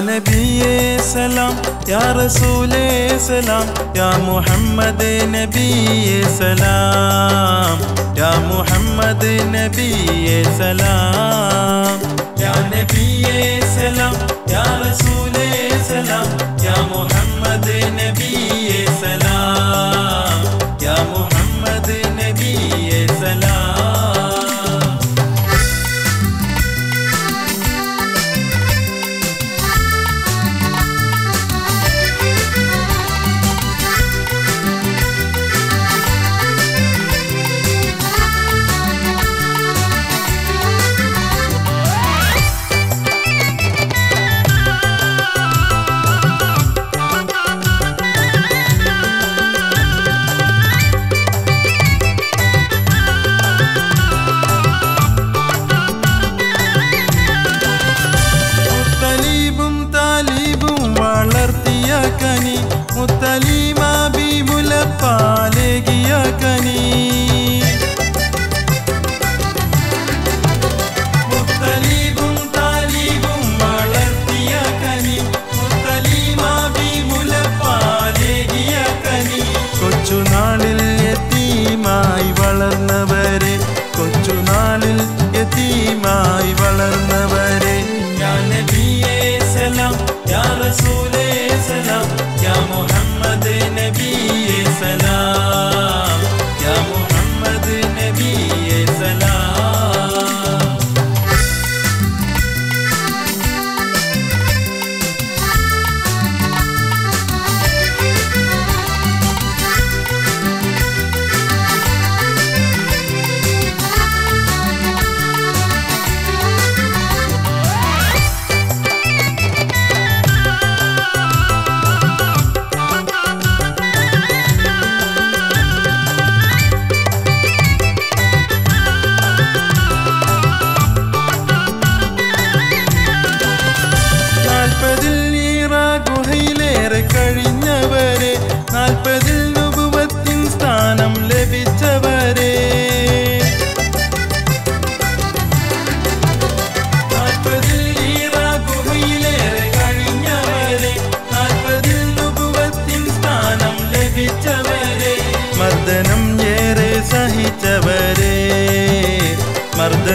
نبي سلام يا رسول سلام يا محمد نبي سلام يا محمد نبي سلام يا نبي سلام يا رسول سلام يا محمد نبي سلام يا محمد نبي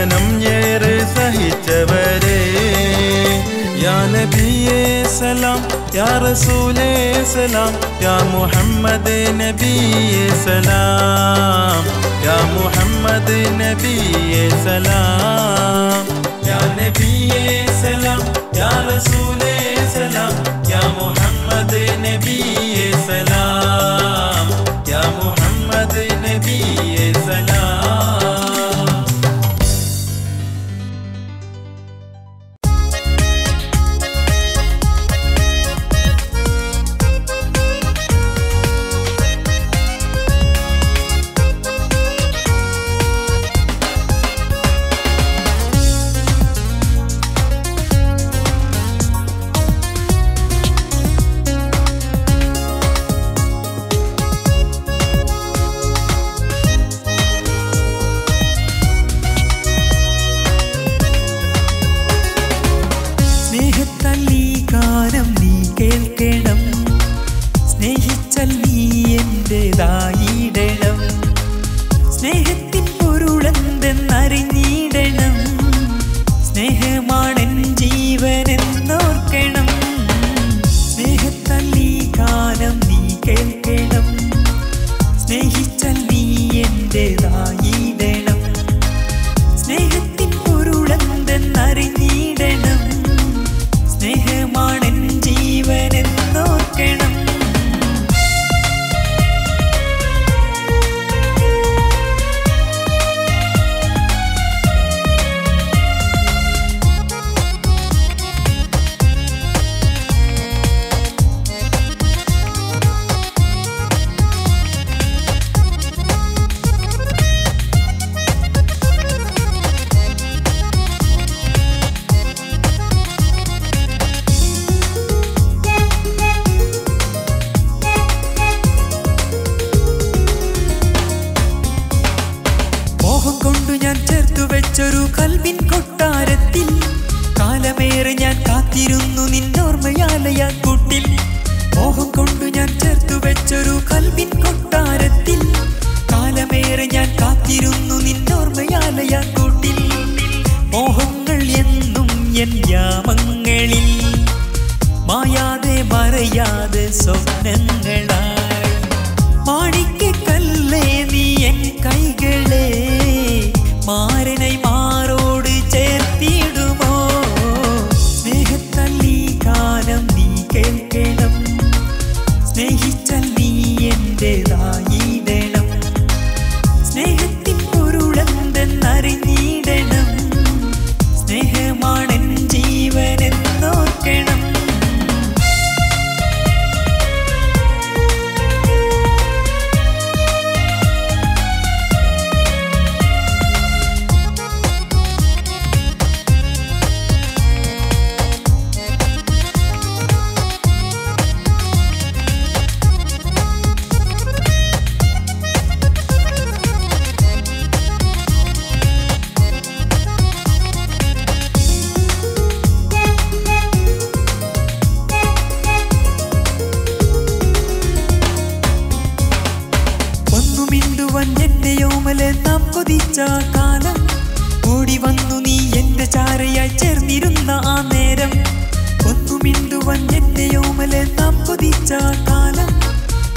صنم ير فهي تبري يا نبي سلام يا رسول سلام يا محمد نبي سلام يا محمد نبي سلام يا نبي سلام يا رسول سلام يا محمد نبي سلام يا محمد نبي سلام സ്നേഹിച്ചാൽ നീ എന്റേതായിടണം യോമലെ നാം കൊതിച്ച കാലം? ഓടി വന്നു നീ എന്റെ ചാരയായി ചേർന്നിരുന്ന ആ നേരം. ഒന്നു മിണ്ടുവൻ എന്റെ യോമലെ നാം കൊതിച്ച കാലം.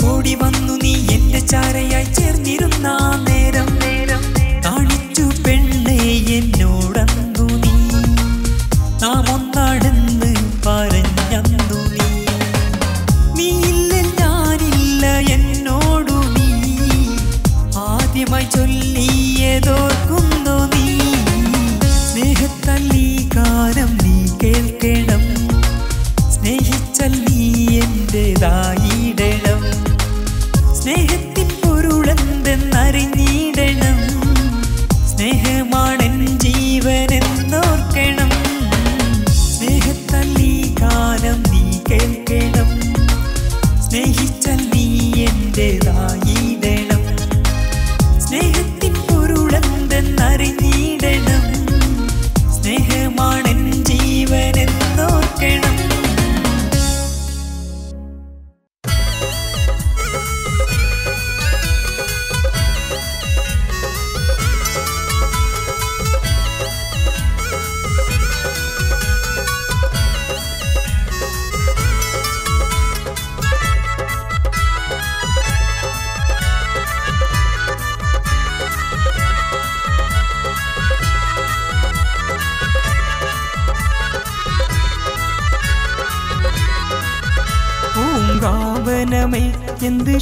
ഓടി വന്നു നീ എന്റെ ചാരയായി ചേർന്നിരുന്ന ആ നേരം നേരം. കാണിച്ചു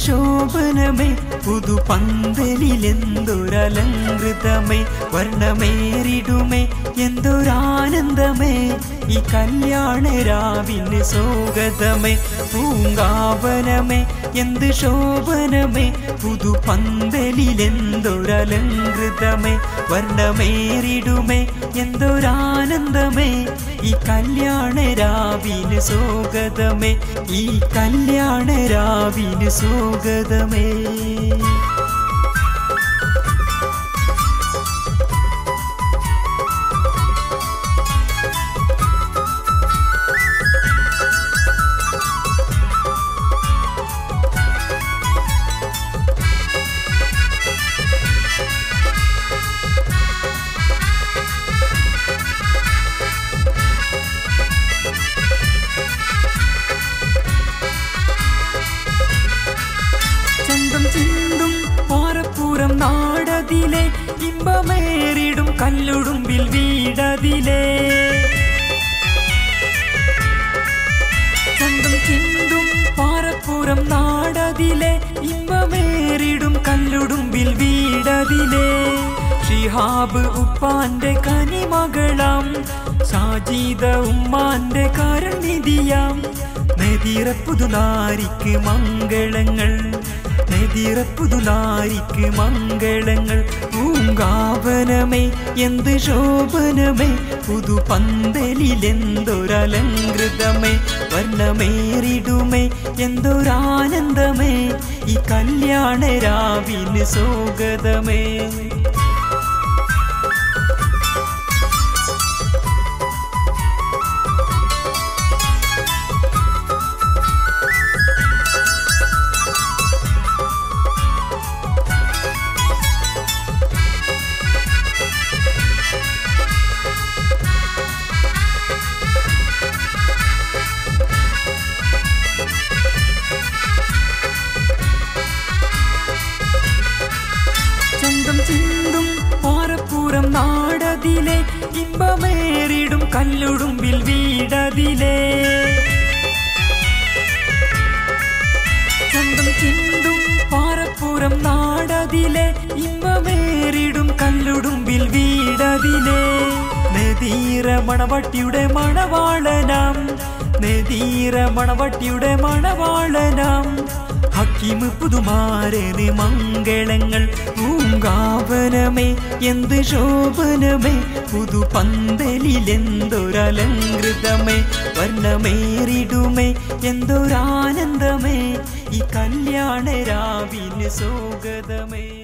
ശോഭനമേ പുതു പന്തലിലെന്തൊരലങ്കൃതമേ വർണമേറിടുമേ എന്തൊരാനന്ദമേ? ഈ കല്യാണ രാവിന് സ്വാഗതമേ. പൂങ്കാവനമേ എന്ത് ശോഭനമേ? പുതു പന്തലിലെന്തൊരലങ്കൃതമേ? വർണമേറിടുമേ എന്തൊരാനന്ദമേ? ഈ കല്യാണ രാവിന് സ്വാഗതമേ. ഈ കല്യാണ രാവിന് സ്വാഗതമേ. ഇമ്പമേറിടും കല്ലുടുമ്പിൽ വീടതിലേ. ചന്തം ചിന്തും പാറപ്പുറം നാടതിലെ. ഇമ്പമേറിടും കല്ലുടുമ്പിൽ വീടതിലേ. ഷിഹാബ് ഉപ്പാന്റെ കനിമകളാം സാജീത ഉമ്മാന്റെ കാരണിതിയാം നെതിറപ്പുതുനാരിക്ക് മംഗളങ്ങൾ. നെതിറപ്പുതുനാരിക്ക് മംഗളങ്ങൾ പൂങ്കാവനമേ എന്ത് ശോഭനമേ? പുതു പന്തലിലെന്തൊരലങ്കൃതമേ വർണമേറിടുമേ എന്തൊരാനന്ദമേ? ഈ കല്യാണ രാവിന് സ്വാഗതമേ. നെതീറ മണവട്ടിയുടെ മണവാളനാം. നെതീറ മണവട്ടിയുടെ മണവാളനാം. ഹക്കിമ് പുതുമാരന് മംഗളങ്ങൾ പൂങ്കാവനമേ എന്ത് ശോഭനമേ പുതു പന്തലിലെന്തൊരലങ്കൃതമേ വർണമേറിടുമേ എന്തൊരാനന്ദമേ ഈ കല്യാണ രാവിന് സ്വാഗതമേ.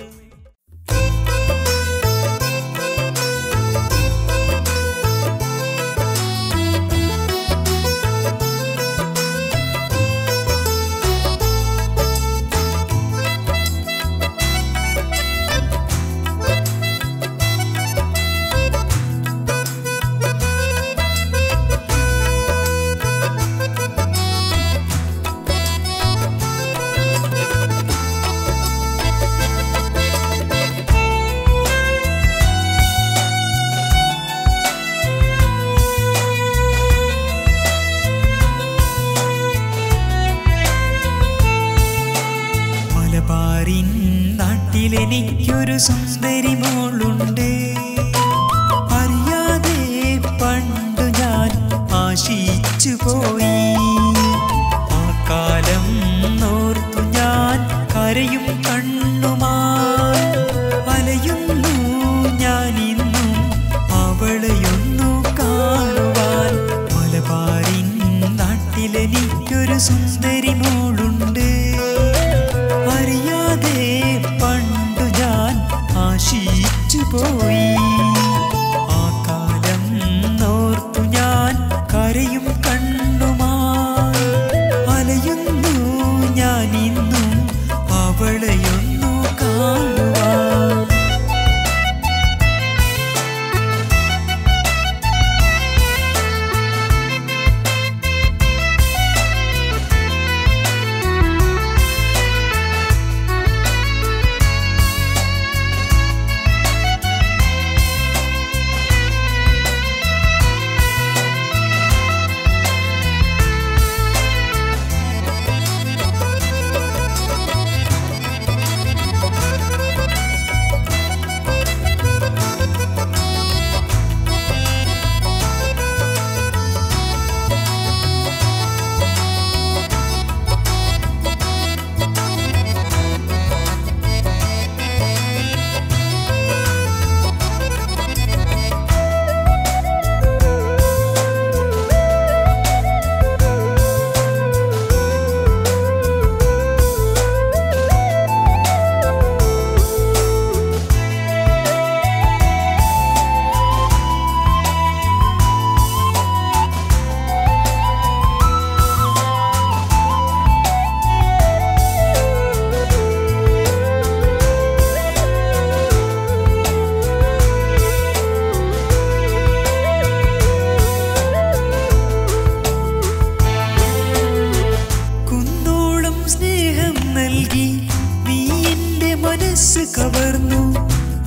മനസ്സ് കവർന്നു.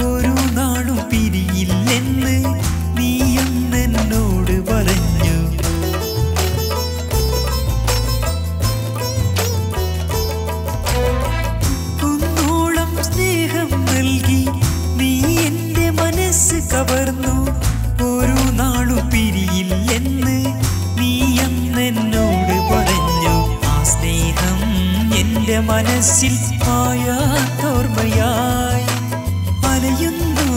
ഒരു നാളും പിരിയില്ലെന്ന് എന്നോട് പറഞ്ഞു. ഒന്നോളം സ്നേഹം നൽകി നീ എന്റെ മനസ്സ് കവർന്നു. ഒരു നാളും പിരിയില്ലെന്ന് നീ എന്നോട് പറഞ്ഞു. ആ സ്നേഹം എന്റെ മനസ്സിൽ മായാത്തോർമ്മയായി അലയുന്നു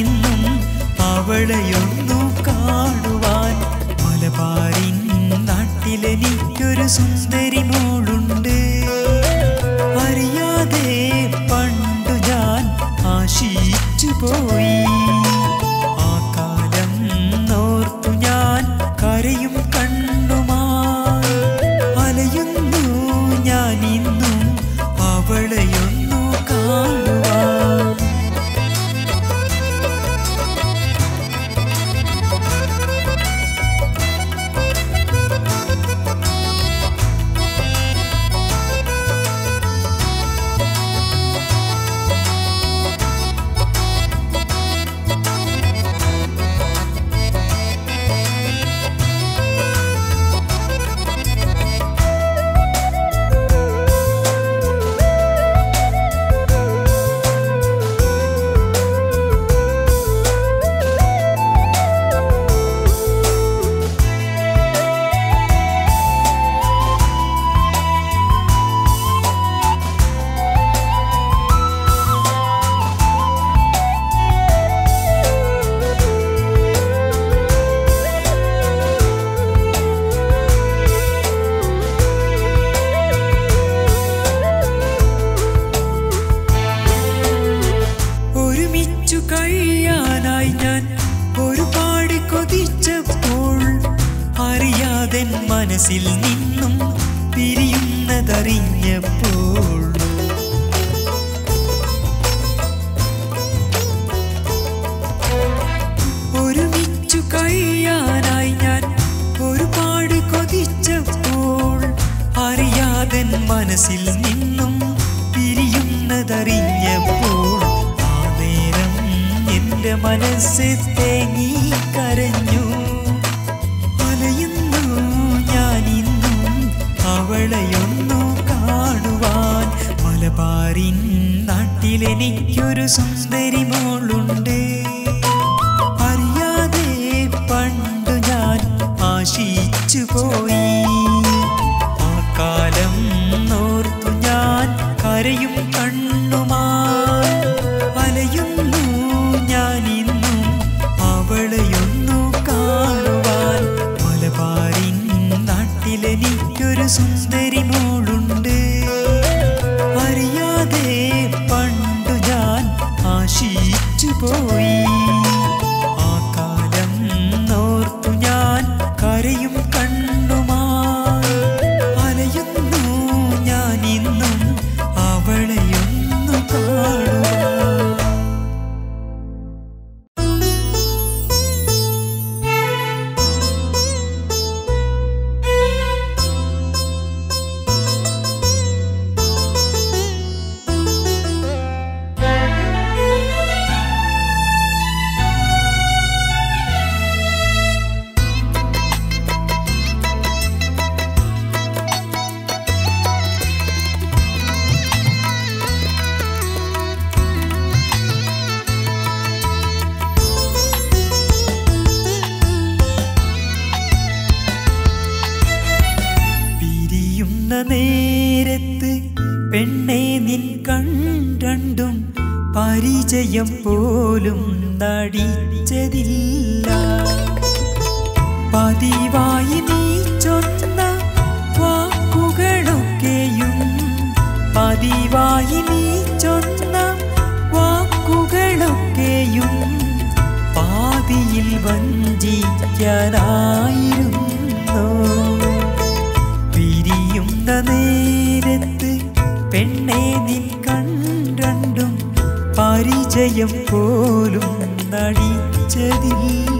ഇന്നും അവളെയൊന്നു കാണുവാൻ. മലബാറിൻ നാട്ടിലെനിക്കൊരു സുന്ദരി മനസ്സിൽ നിന്നും പിരിയുന്നതറിഞ്ഞപ്പോൾ ഒരുമിച്ചു കഴിയാനായി ഞാൻ ഒരുപാട് കൊതിച്ചപ്പോൾ അറിയാതെ മനസ്സിൽ നിന്നും പിരിയുന്നതറിഞ്ഞപ്പോൾ ആ നേരം എന്റെ മനസ്സ് തേങ്ങി കരഞ്ഞു. അവളെയൊന്നു കാണുവാൻ മലബാറിൻ നാട്ടിലെനിക്കൊരു സുന്ദരി മോളുണ്ട് കണ്ടണ്ടും പരിചയം പോലും നടിച്ചതില്ല. പതിവായി നീ ചൊന്ന വാക്കുകളൊക്കെയും പതിവായി നീ ചൊന്ന വാക്കുകളൊക്കെയും പാതിയിൽ വഞ്ചിക്കാനായിരുന്നു. പരിചയം പോലും നടിച്ചതില്ല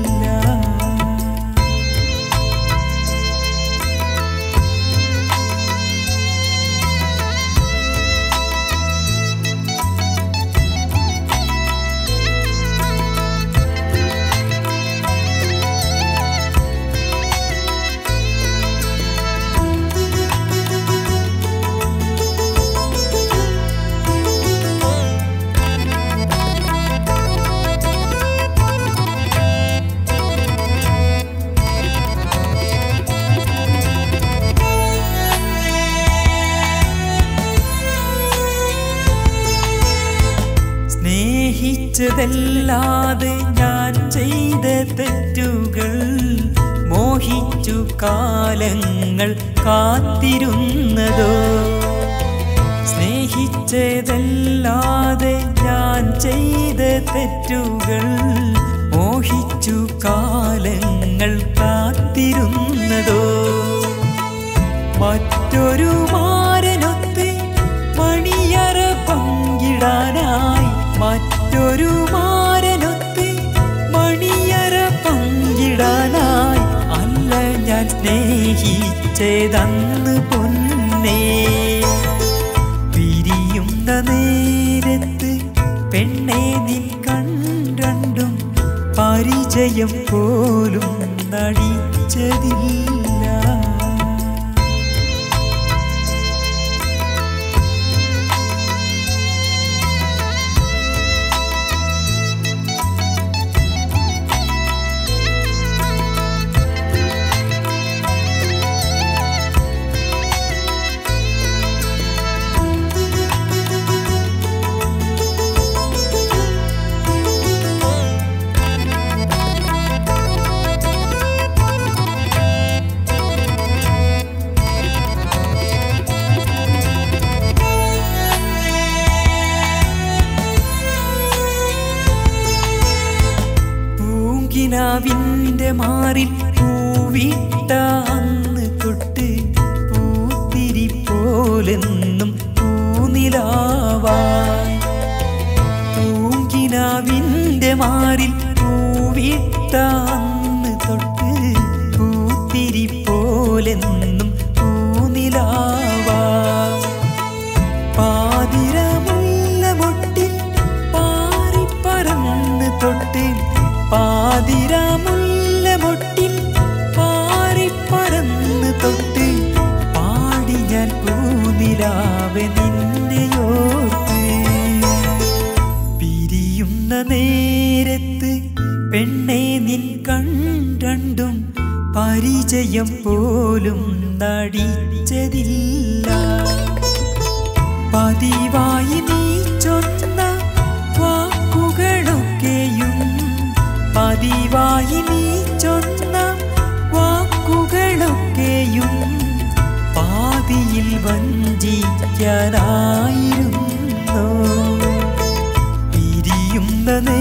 കാത്തിരുന്നതോ? സ്നേഹിച്ചതല്ലാതെ ഞാൻ ചെയ്ത തെറ്റുകൾ മോഹിച്ചു കാലങ്ങൾ കാത്തിരുന്നതോ? മറ്റൊരു മാരനൊത്ത് മണിയറ പങ്കിടാനായി മറ്റൊരു മാരനൊത്ത് മണിയറ പങ്കിടാനായി അല്ല ഞാൻ സ്നേഹിച്ചതന്ന് പൊന്നേ. പിരിയുന്ന നേരത്ത് പെണ്ണെ നിൻ കണ്ടും പരിചയം പോലും നടിച്ചതില്ല നിന്റെ മാറിൽ പൂവിട്ട അന്ന് തൊട്ട് പൂത്തിരി പോലെന്നും പൂനിലാവായി പൂങ്കിനാവിന്റെ മാറിൽ പൂവിട്ട അന്ന് തൊട്ട് പൂത്തിരി പോലെന്നും പൂനിലാവാ പാതിരമുള്ള മുട്ടിൽ പാറിപ്പറന്ന് തൊട്ട് പാതിരമുള്ള പെണ്ണെ നിൻ കണ്ടും പരിചയം പോലും നടിച്ചതില്ല. പതിവായി നീ ചൊന്ന വാക്കുകളൊക്കെയും പതിവായി നീ ചൊന്ന വാക്കുകളൊക്കെയും പാതിയിൽ വഞ്ചിക്കാനായിരുന്നു. ഇരിയുന്ന നേ